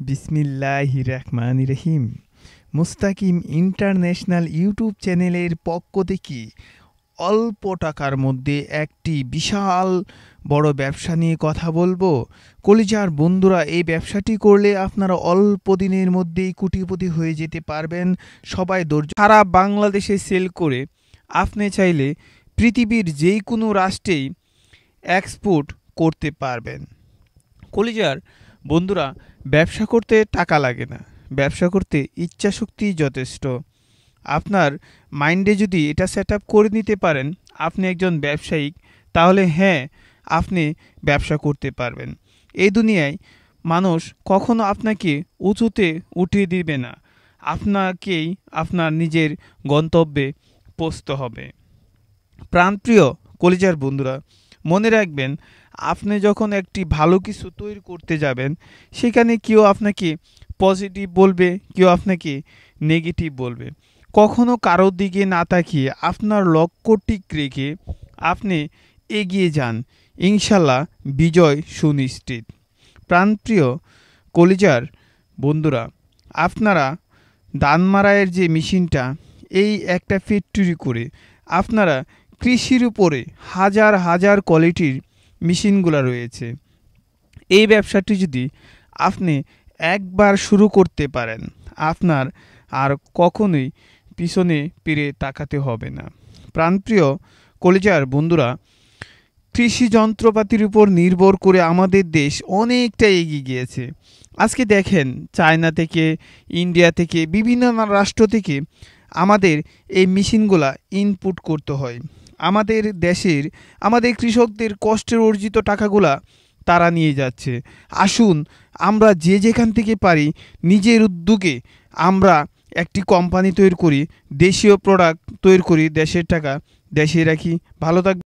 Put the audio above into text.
বিসমিল্লাহ রহমান রহিম। মুস্তাকিম ইন্টারন্যাশনাল ইউটিউব চ্যানেলের পক্ষ থেকে অল্প টাকার মধ্যে একটি বিশাল বড় ব্যবসা নিয়ে কথা বলব। কলিজার বন্ধুরা, এই ব্যবসাটি করলে আপনারা অল্প দিনের মধ্যেই কোটিপতি হয়ে যেতে পারবেন। সবাই ধৈর্য, সারা বাংলাদেশে সেল করে আপনি চাইলে পৃথিবীর যেই কোনো রাষ্ট্রেই এক্সপোর্ট করতে পারবেন। কলিজার বন্ধুরা, ব্যবসা করতে টাকা লাগে না। ব্যবসা করতে ইচ্ছা শক্তি যথেষ্ট। আপনার মাইন্ডে যদি এটা সেট করে নিতে পারেন, আপনি একজন ব্যবসায়িক, তাহলে হ্যাঁ আপনি ব্যবসা করতে পারবেন। এই দুনিয়ায় মানুষ কখনো আপনাকে উঁচুতে উঠিয়ে দিবে না। আপনাকেই আপনার নিজের গন্তব্যে পৌঁছতে হবে। প্রাণপ্রিয় কলিজার বন্ধুরা মনে রাখবেন, আপনি যখন একটি ভালো কিছু তৈরি করতে যাবেন, সেখানে কেউ আপনাকে পজিটিভ বলবে, কেউ আপনাকে নেগেটিভ বলবে। কখনো কারোর দিকে না তাকিয়ে আপনার লক্ষ্য ঠিক রেখে আপনি এগিয়ে যান। ইনশাল্লাহ বিজয় সুনিশ্চিত। প্রাণপ্রিয় কলিজার বন্ধুরা, আপনারা দান মারাইয়ের যে মেশিনটা, এই একটা ফ্যাক্টরি করে আপনারা কৃষির উপরে হাজার হাজার কোয়ালিটির মেশিনগুলো রয়েছে। এই ব্যবসাটি যদি আপনি একবার শুরু করতে পারেন, আপনার আর কখনোই পিছনে ফিরে তাকাতে হবে না। প্রাণপ্রিয় কলিজার বন্ধুরা, কৃষি যন্ত্রপাতির উপর নির্ভর করে আমাদের দেশ অনেকটা এগিয়ে গিয়েছে। আজকে দেখেন, চায়না থেকে, ইন্ডিয়া থেকে, বিভিন্ন রাষ্ট্র থেকে আমাদের এই মেশিনগুলা ইনপুট করতে হয়। আমাদের দেশের, আমাদের কৃষকদের কষ্টের অর্জিত টাকাগুলা তারা নিয়ে যাচ্ছে। আসুন, আমরা যে যেখান থেকে পারি নিজের উদ্যোগে আমরা একটি কোম্পানি তৈরি করি, দেশীয় প্রোডাক্ট তৈরি করি, দেশের টাকা দেশে রাখি। ভালো থাকবে